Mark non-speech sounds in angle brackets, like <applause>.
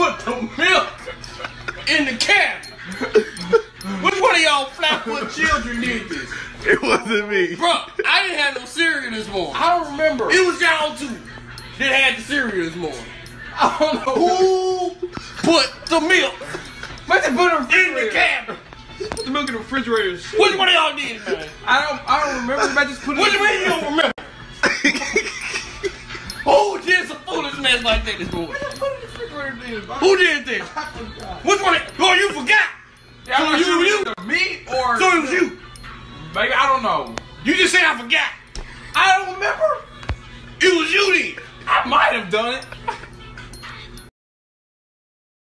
put the milk in the cabinet. Which one of y'all flatfoot children did this? It wasn't me. Bro, I didn't have no cereal this morning. I don't remember. It was y'all two that had the cereal this morning. I don't know. Who put the milk What's it put in the in the refrigerator? cabinet? Put the milk in the refrigerator. Which one of y'all did it, man? I don't. I don't remember. I just put it. What in you mean you don't remember? <laughs> Who did some foolish mess like that this morning? Put it in the refrigerator. Then, bro. Who did this? Which one? Oh, you forgot. Yeah, So you- sure you- me or So it was you. Baby, I don't know. You just said I forgot. I don't remember. It was you then. I might have done it.